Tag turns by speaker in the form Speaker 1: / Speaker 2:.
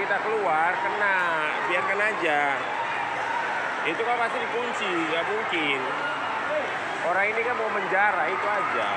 Speaker 1: kita keluar kena. Biarkan aja. Itu kan pasti dikunci nggak mungkin. Orang ini kan mau menjara itu aja.